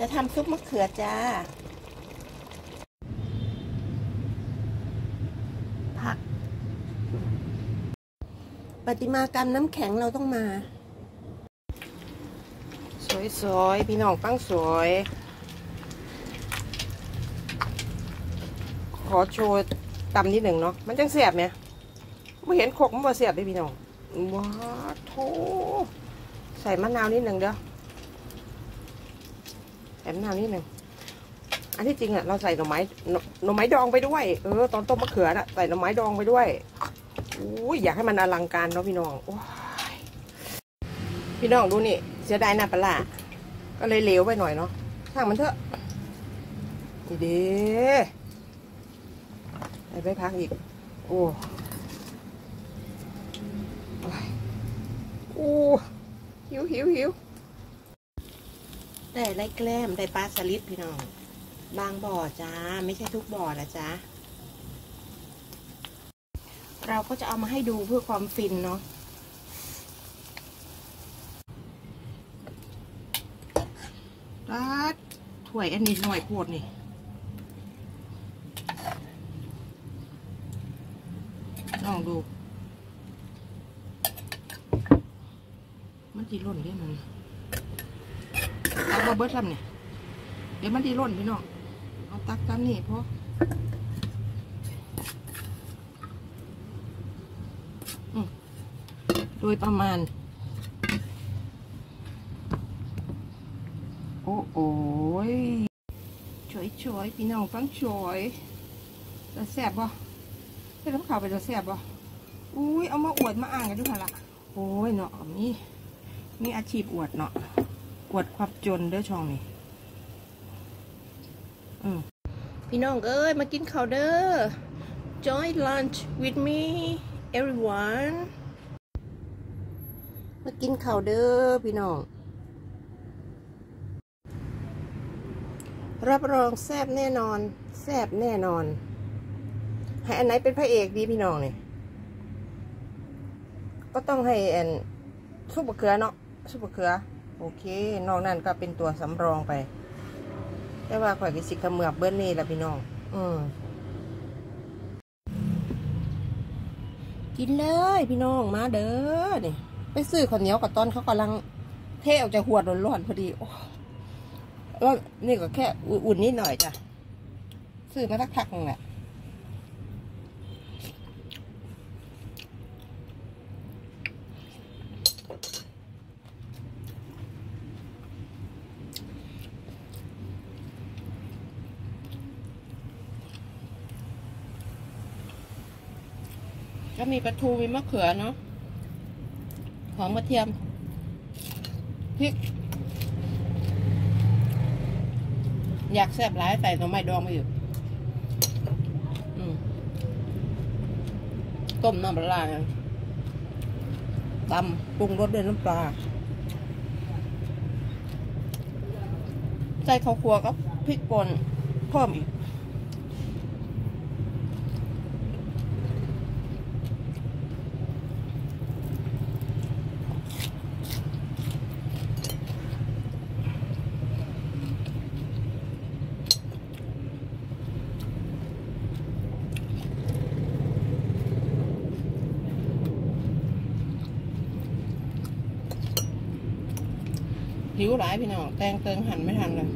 จะทำซุปมะเขือจ้า ผัก ปฏิมากรรมน้ำแข็งเราต้องมา สวยๆ พี่น้องฟังสวย ขอโชว์ตำนิดหนึ่งเนาะ มันจังเสียบไหมไม่เห็นโคกมันบ่เสียบเลยพี่น้องว้าโถใส่มะนาวนิดหนึ่งเด้อ ใส่มะนาวนิดหนึ่งอันที่จริงอะเราใส่หน่อไม้หน่อไม้ดองไปด้วย เออตอนต้มมะเขือน่ะใส่หน่อไม้ดองไปด้วยอุ้ยอยากให้มันอลังการเนาะพี่น้องโอ้ยพี่น้องดูนี่เสียดายหน้าปลาร้าก็เลยเลวไปหน่อยเนาะช่างมันเถอะนี่เด้ไปไปพักอีก โอ้โอ้ยโอ้หิวหิวหิว ได้ไรแกล้มได้ปลาสลิดพี่น้อง บางบ่อจ้า ไม่ใช่ทุกบ่อนะจ๊ะเราก็จะเอามาให้ดูเพื่อความฟินเนาะรัดถ้วยอันนี้หน่อยโพดนี่ลองดู มันจีร่นได้มันเอามาเบิร์ดทำเนี่ยเดี๋ยวมันดีร่นพี่น้องเอาตักตามนี่พอโดยประมาณ โอ้โอ้ยช่วยช่วยๆพี่น้องฟังช่วยจะแสบบ่ให้น้ำขาวไปจะแสบบ่อุ้ยเอามาอวดมาอ่างกันด้วยค่ะละโอ้ยเนาะมีมีอาชีพอวดเนาะ วดความจนเด้อช่องนี้พี่น้องเอ้ย มากินข้าวเด้อ join lunch with me everyone มากินข้าวเด้อพี่น้อง รับรองแซบแน่นอน แซบแน่นอน ให้อันไหนเป็นพระเอกดีพี่น้องเนี่ยก็ต้องให้อันซุปมะเขือเนาะซุปมะเขือ โอเค นอกนั้นก็เป็นตัวสำรองไป แต่ว่าข่อยกิสิขมือบเบิ้ลนี่แหละพี่น้อง อืมกินเลยพี่น้องมาเด้อนี่ไปซื้อข้าวเหนียวกับต้นเขากำลังเทออกจากหัวร้อนๆพอดีโอ้แล้วนี่ก็แค่อุ่นนิดหน่อยจ้ะซื้อมาสักพักนึงแหละ ก็มีปลาทูมีมะเขือเนาะหอมกระเทียมพริก อยากแซ่บร้ายใส่หน่อไม้ดองไปอยู่อืมต้มน้ำปลาเนี่ยตำปรุงรสด้วยน้ำปลา ใส่ข้าวคั่วกับพริกป่นเพิ่มอีก หิวหลายพี่น้องแตงเติงหันไม่ทันเลย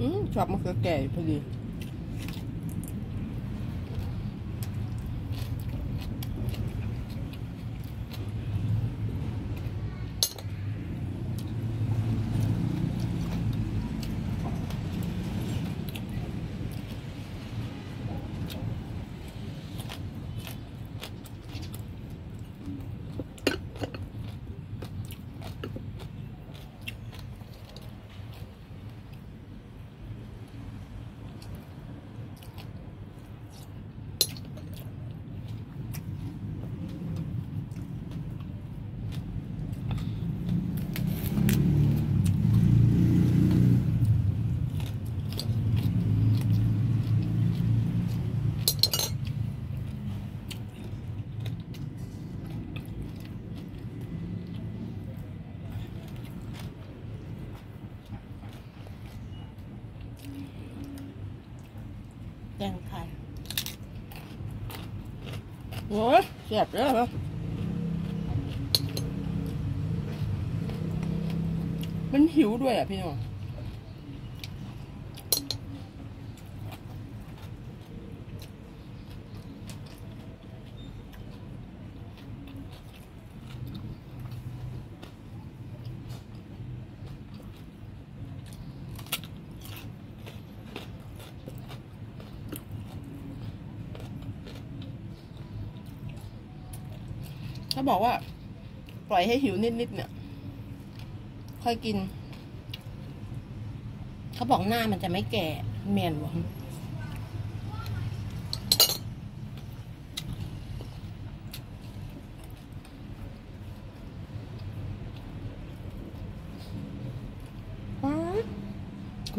อืมชอบมะเขือแก่พอดี โอ้ยเสียบเลยเหรอมันหิวด้วยอะพี่น้อง ถ้าบอกว่า ปล่อยให้หิวนิดๆเนี่ย ค่อยกิน เขาบอกหน้ามันจะไม่แก่เมียนวะ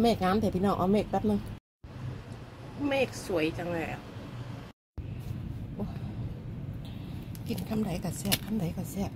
เมฆงามเถอะพี่น้องเอาเมฆแป๊บนึง เมฆสวยจังเลยอะ กินคำไหนกับแซ่บคำไหนกับแซ่บ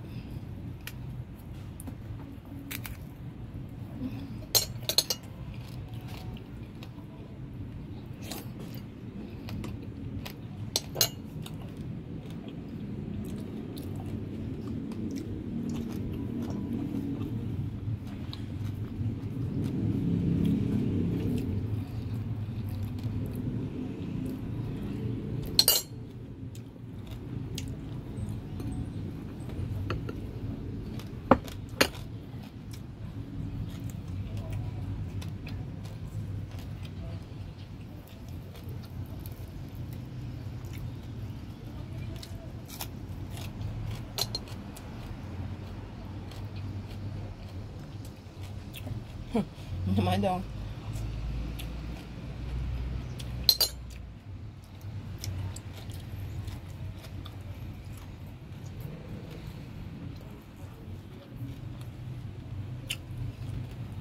หน่อไม้ดอง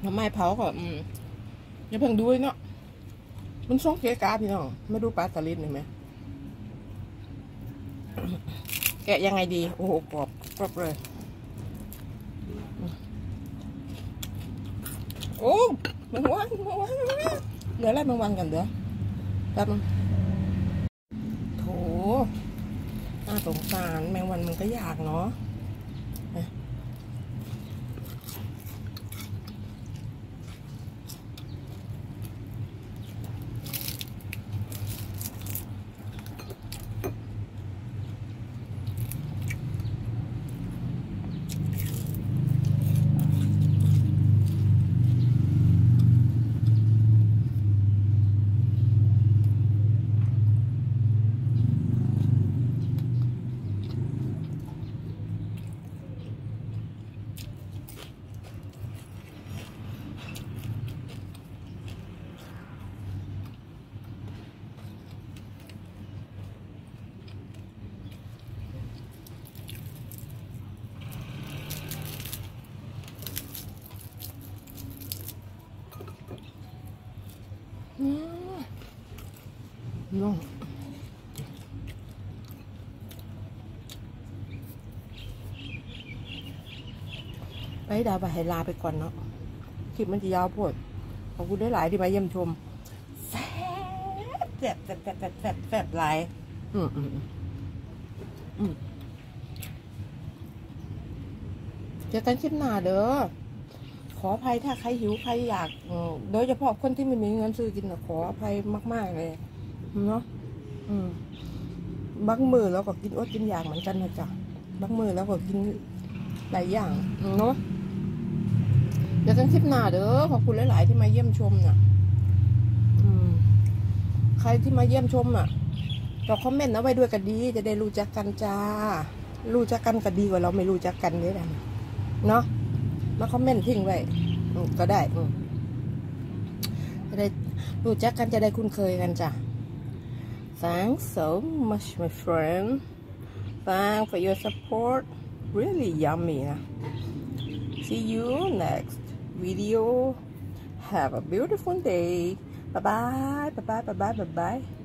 หน่อไม้เผาก็อืมอย่าเพิ่งดูเลยเนาะมันซ่องเกกาพี่น้องไมาดูปลาสลิดเห็นไหมแกะยังไงดี โอ้โหกรอบกรอบเลย โอ้มันวันมันวันเดี๋ยวไล่มันวันกันเดี๋ยวแป๊บนึงโถน่าสงสารแมงวันมันก็อยากเนาะอะอืม น้องไปดาวไปให้ลาไปก่อนเนาะ คลิปมันจะยาวพดขอบคุณได้หลายที่มาเยี่ยมชมแซ่บแซ่บแซ่บแซ่บแซ่บแซ่บหลาย อืมอืมอืมเจอกันคลิปหน้าเด้อ ขออภัยถ้าใครหิวใครอยาก โดยเฉพาะคนที่ไม่มีเงินซื้อกินนะขออภัยมาก ๆ เลย เนาะอืมบางมือเราก็กินอดกินอย่างเหมือนกันนะจ๊ะบางมือเราก็กินหลายอย่างเนาะเดี๋ยวกันคลิปหน้าเด้อขอบคุณหลาย ๆ ที่มาเยี่ยมชมน่ะอืมใครที่มาเยี่ยมชมอะเราคอมเมนต์เอาไว้ด้วยก็ดี จะได้รู้จักกันจ้า รู้จักกันก็ดีกว่าเราไม่รู้จักกันนี่แหละเนาะมาคอมเมนต์ทิ้งไว้ก็ได้จะได้รู้จักกันจะได้คุ้นเคยกันจ้ะ Thanks so much my friend Thanks for your support really yummy See you next video Have a beautiful day Bye-bye. Bye-bye. Bye bye bye bye